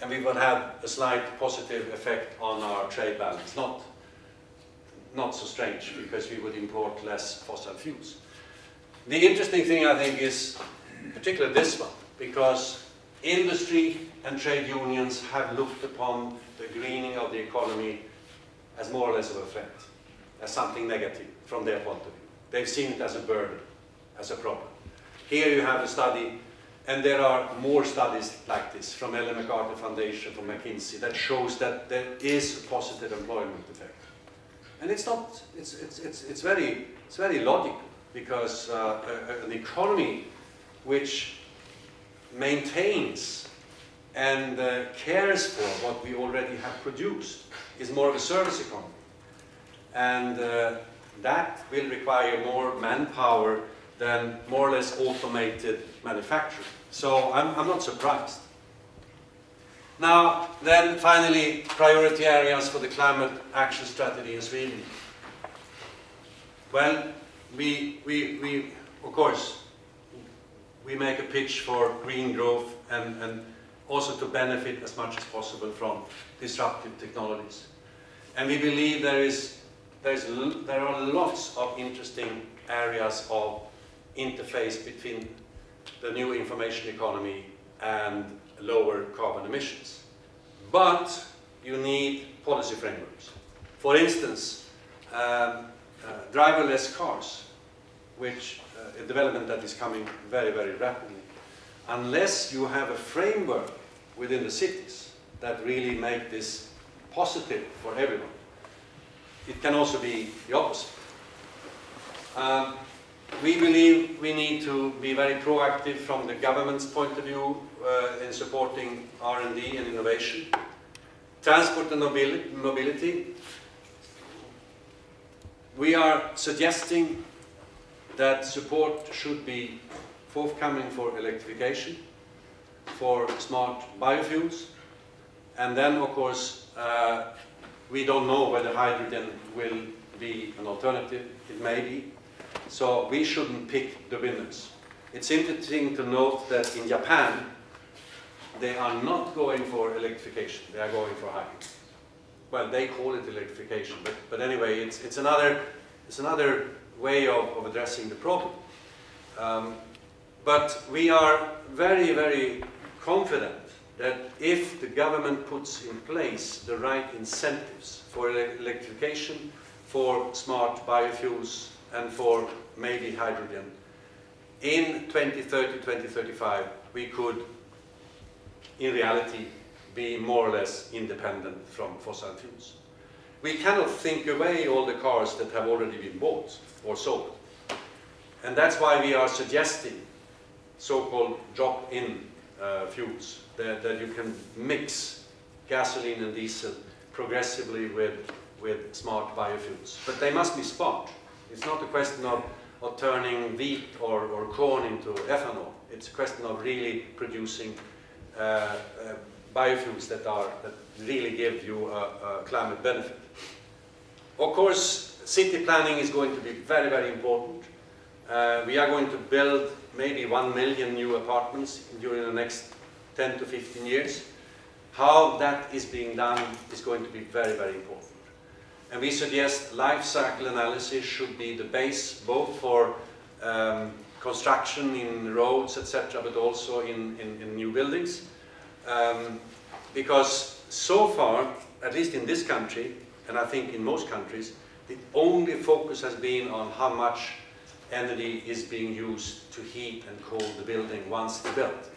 And we would have a slight positive effect on our trade balance. Not not so strange because we would import less fossil fuels. The interesting thing I think is particularly this one because industry and trade unions have looked upon the greening of the economy as more or less of a threat, as something negative from their point of view. They've seen it as a burden, as a problem. Here you have a study, and there are more studies like this from Ellen MacArthur Foundation, from McKinsey, that shows that there is a positive employment effect. And it's not, it's, it's, it's, it's, very, it's very logical because uh, an economy which maintains and uh, cares for what we already have produced is more of a service economy. And uh, that will require more manpower than more or less automated manufacturing. So I'm, I'm not surprised. Now, then finally, priority areas for the climate action strategy in Sweden. Well, we, we, we of course, we make a pitch for green growth and, and also to benefit as much as possible from disruptive technologies. And we believe there, is, there, is, there are lots of interesting areas of interface between the new information economy and lower carbon emissions. But you need policy frameworks. For instance, um, driverless cars, which uh, a development that is coming very, very rapidly. Unless you have a framework within the cities that really make this positive for everyone, it can also be the opposite. Um, we believe we need to be very proactive from the government's point of view uh, in supporting R&D and innovation. Transport and mobility. We are suggesting that support should be forthcoming for electrification, for smart biofuels, and then of course uh, we don't know whether hydrogen will be an alternative, it may be, so we shouldn't pick the winners. It's interesting to note that in Japan, they are not going for electrification, they are going for hydrogen. Well, they call it electrification, but, but anyway, it's, it's, another, it's another way of, of addressing the problem. Um, but we are very, very confident that if the government puts in place the right incentives for electrification, for smart biofuels, and for maybe hydrogen, in 2030, 2035, we could, in reality, be more or less independent from fossil fuels. We cannot think away all the cars that have already been bought or sold. And that's why we are suggesting so-called drop-in uh, fuels, that, that you can mix gasoline and diesel progressively with, with smart biofuels. But they must be smart. It's not a question of, of turning wheat or, or corn into ethanol. It's a question of really producing uh, uh, biofuels that, are, that really give you a, a climate benefit. Of course, city planning is going to be very, very important. Uh, we are going to build maybe 1 million new apartments during the next 10 to 15 years. How that is being done is going to be very, very important. And we suggest life cycle analysis should be the base both for um, construction in roads, etc., but also in, in, in new buildings. Um, because so far, at least in this country, and I think in most countries, the only focus has been on how much energy is being used to heat and cool the building once it's built.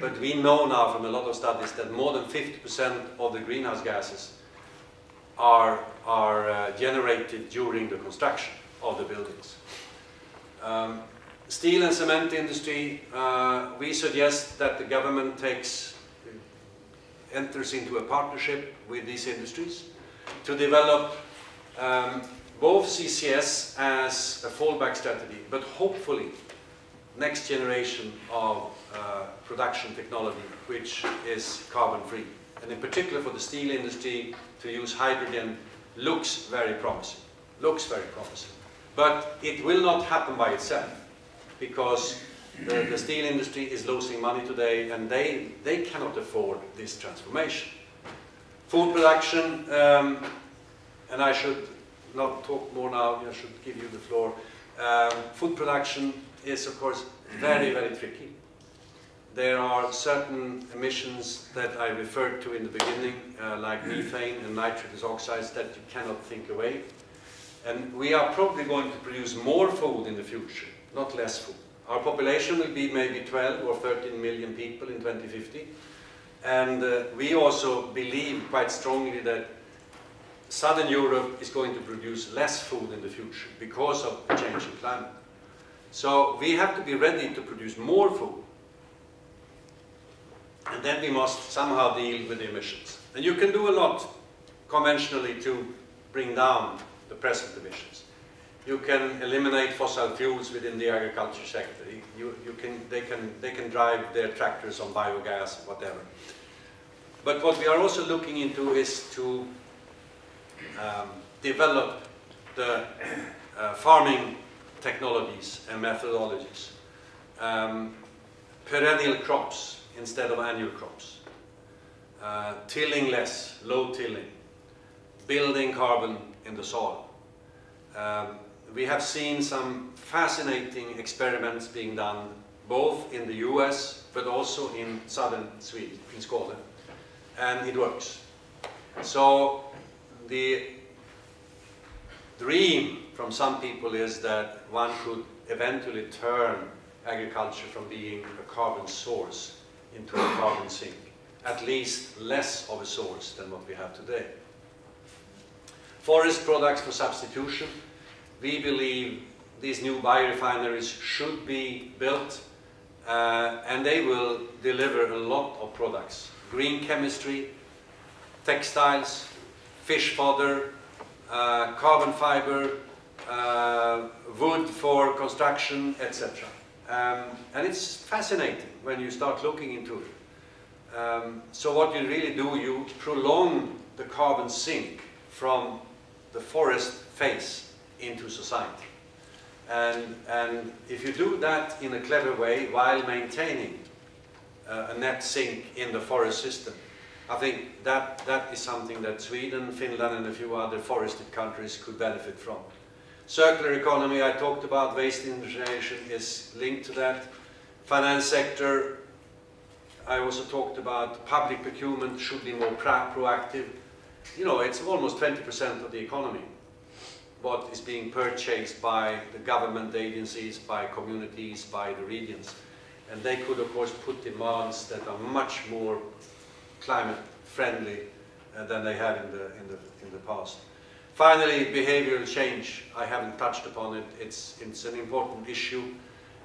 But we know now from a lot of studies that more than 50% of the greenhouse gases are, are uh, generated during the construction of the buildings. Um, steel and cement industry, uh, we suggest that the government takes, enters into a partnership with these industries to develop um, both CCS as a fallback strategy, but hopefully next generation of uh, production technology which is carbon free. And in particular for the steel industry to use hydrogen looks very promising, looks very promising. But it will not happen by itself because the, the steel industry is losing money today and they, they cannot afford this transformation. Food production, um, and I should not talk more now, I should give you the floor. Um, food production is of course very, very tricky. There are certain emissions that I referred to in the beginning, uh, like methane and nitrous oxides that you cannot think away. And we are probably going to produce more food in the future, not less food. Our population will be maybe 12 or 13 million people in 2050. And uh, we also believe quite strongly that Southern Europe is going to produce less food in the future because of the changing climate. So we have to be ready to produce more food. And then we must somehow deal with the emissions. And you can do a lot conventionally to bring down the present emissions. You can eliminate fossil fuels within the agriculture sector. You, you can, they, can, they can drive their tractors on biogas, whatever. But what we are also looking into is to um, develop the uh, farming technologies and methodologies. Um, perennial crops instead of annual crops. Uh, tilling less, low tilling. Building carbon in the soil. Um, we have seen some fascinating experiments being done both in the US but also in southern Sweden, in Skåne. And it works. So the dream from some people is that one could eventually turn agriculture from being a carbon source into a carbon sink, at least less of a source than what we have today. Forest products for substitution, we believe these new biorefineries should be built uh, and they will deliver a lot of products. Green chemistry, textiles, fish fodder, uh, carbon fiber, uh, wood for construction, etc. Um, and it's fascinating when you start looking into it. Um, so what you really do, you prolong the carbon sink from the forest face into society. And, and if you do that in a clever way while maintaining uh, a net sink in the forest system, I think that, that is something that Sweden, Finland and a few other forested countries could benefit from. Circular economy, I talked about waste incineration is linked to that. Finance sector, I also talked about public procurement should be more proactive. You know, it's almost 20% of the economy what is being purchased by the government agencies, by communities, by the regions. And they could, of course, put demands that are much more climate friendly uh, than they have in the, in, the, in the past. Finally, behavioral change. I haven't touched upon it. It's, it's an important issue.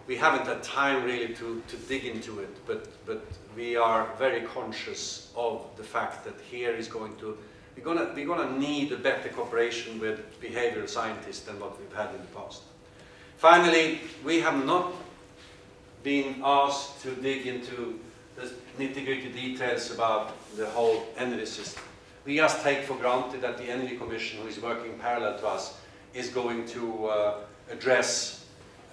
We haven't had time really to, to dig into it, but, but we are very conscious of the fact that here is going to we're gonna, we're gonna need a better cooperation with behavioral scientists than what we've had in the past. Finally, we have not been asked to dig into the nitty-gritty details about the whole energy system. We just take for granted that the Energy Commission, who is working parallel to us, is going to uh, address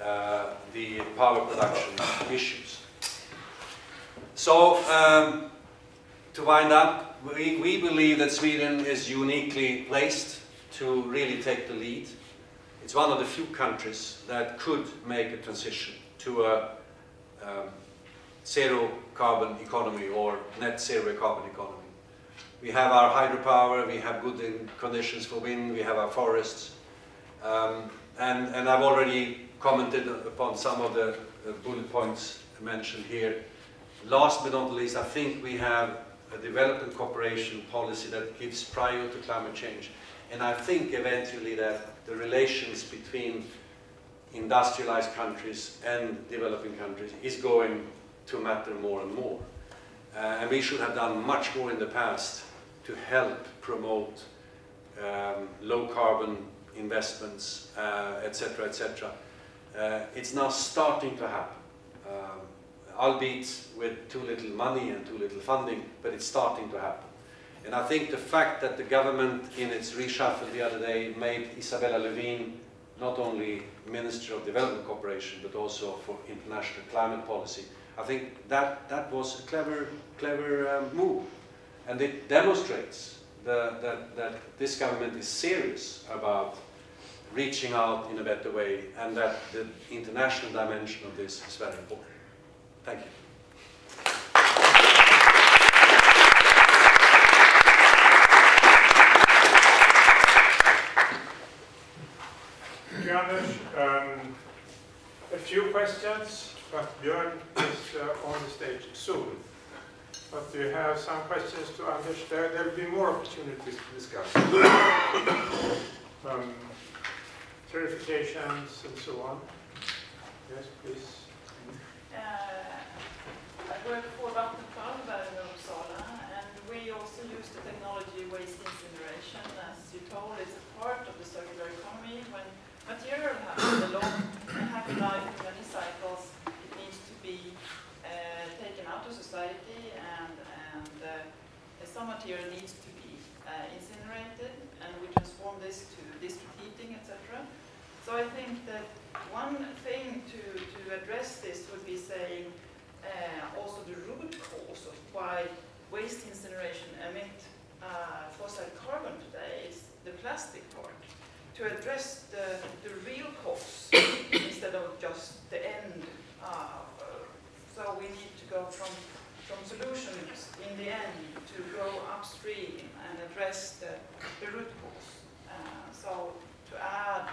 uh, the power production issues. So, um, to wind up, we, we believe that Sweden is uniquely placed to really take the lead. It's one of the few countries that could make a transition to a um, zero carbon economy or net zero carbon economy. We have our hydropower, we have good conditions for wind, we have our forests. Um, and, and I've already commented upon some of the bullet points mentioned here. Last but not least, I think we have a development cooperation policy that gives prior to climate change. And I think eventually that the relations between industrialized countries and developing countries is going to matter more and more. Uh, and we should have done much more in the past to help promote um, low carbon investments, etc., uh, etc. Et uh, it's now starting to happen. Um, albeit with too little money and too little funding, but it's starting to happen. And I think the fact that the government in its reshuffle the other day made Isabella Lövin not only Minister of Development Cooperation, but also for international climate policy, I think that, that was a clever, clever um, move. And it demonstrates the, that, that this government is serious about reaching out in a better way and that the international dimension of this is very important. Thank you. Thank. Um, a few questions, but Björn is uh, on the stage soon. But do you have some questions to Anders? There will be more opportunities to discuss. um, certifications and so on. Yes, please. I work for Vattenfall in Uppsala, and we also use the technology waste incineration. As you told, it's a part of the circular economy. When material has a long half-life in many cycles, it needs to be uh, taken out of society, and, and uh, some material needs to be uh, incinerated, and we transform this to district heating, etc. So I think that one thing to, to address this would be saying uh, also the root cause of why waste incineration emit uh, fossil carbon today is the plastic part. To address the, the real cause instead of just the end. Uh, so we need to go from, from solutions in the end to go upstream and address the, the root cause. Uh, so to add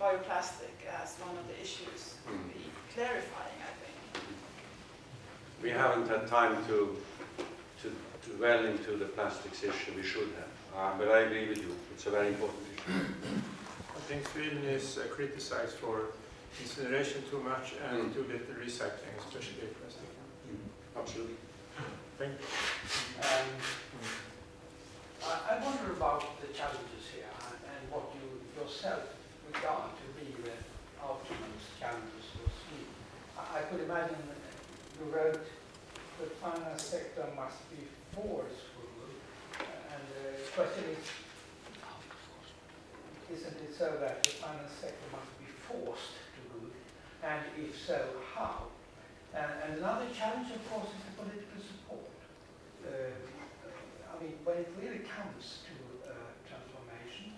bioplastic as one of the issues would be clarifying, I think. We haven't had time to, to, to dwell into the plastics issue, we should have. Uh, but I agree with you, it's a very important issue. I think Sweden is uh, criticized for incineration too much and mm. too little recycling, especially plastic. Mm. Absolutely. Thank you. Um, I wonder about the challenges here and what you yourself regard to be the ultimate challenges for Sweden. I, I could imagine you wrote the finance sector must be forceful, and the question is, isn't it so that the finance sector must be forced to good, and if so, how? And, and another challenge, of course, is the political support. Uh, I mean, when it really comes to uh, transformation,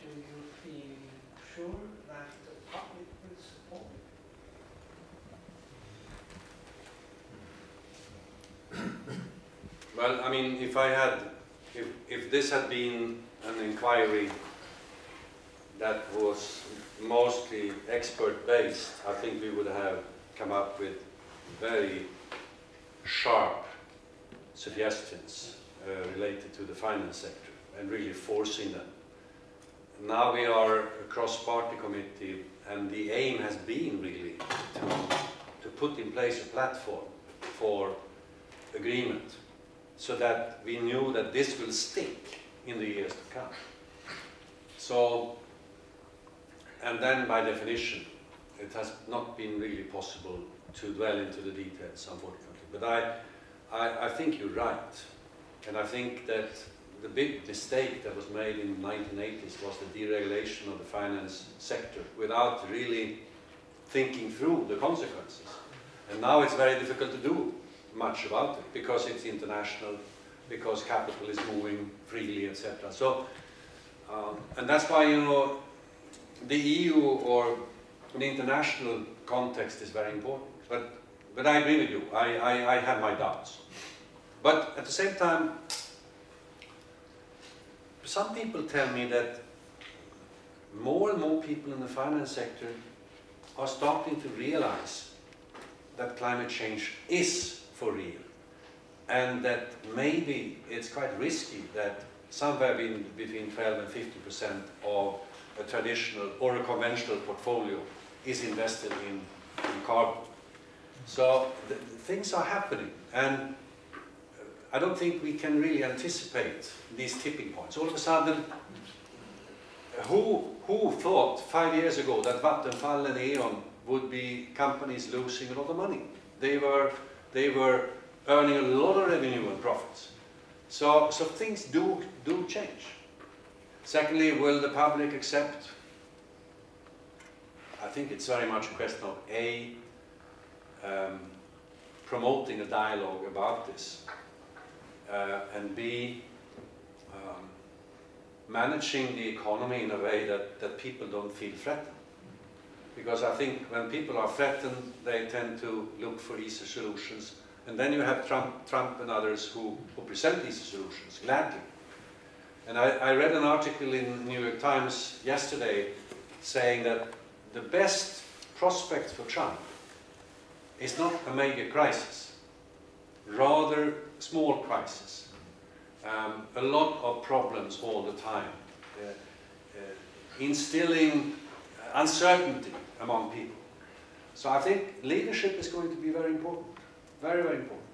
do you feel sure that the public will support it? Well, I mean, if I had, if, if this had been an inquiry that was mostly expert-based, I think we would have come up with very sharp suggestions uh, related to the finance sector and really forcing them. Now we are a cross-party committee and the aim has been really to, to put in place a platform for agreement so that we knew that this will stick in the years to come. So, and then by definition, it has not been really possible to dwell into the details, unfortunately. But I, I, I think you're right. And I think that the big mistake that was made in the 1980s was the deregulation of the finance sector without really thinking through the consequences. And now it's very difficult to do much about it because it's international, because capital is moving freely, etc. So, um, and that's why you know the EU or the international context is very important. But but I agree with you. I, I, I have my doubts. But at the same time, some people tell me that more and more people in the finance sector are starting to realize that climate change is for real and that maybe it's quite risky that somewhere in, between 12 and 50 percent of a traditional or a conventional portfolio is invested in, in carbon. So things are happening and uh, I don't think we can really anticipate these tipping points. All of a sudden, who, who thought five years ago that Vattenfall and E.ON would be companies losing a lot of money? They were, they were earning a lot of revenue and profits. So, so things do, do change. Secondly, will the public accept? I think it's very much a question of A, um, promoting a dialogue about this, uh, and B, um, managing the economy in a way that, that people don't feel threatened. Because I think when people are threatened, they tend to look for easy solutions. And then you have Trump, Trump and others who, who present these solutions gladly. And I, I read an article in the New York Times yesterday saying that the best prospect for Trump is not a major crisis, rather small crisis. Um, a lot of problems all the time, uh, uh, instilling uncertainty among people. So I think leadership is going to be very important, very, very important.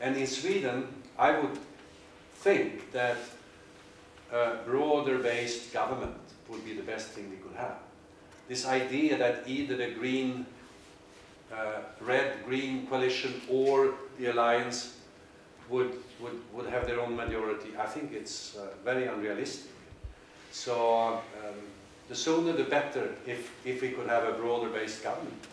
And in Sweden, I would think that a broader based government would be the best thing we could have. This idea that either the green, uh, red-green coalition or the alliance would, would, would have their own majority, I think it's uh, very unrealistic. So um, the sooner the better if, if we could have a broader based government.